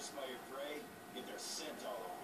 smell your prey, get their scent all over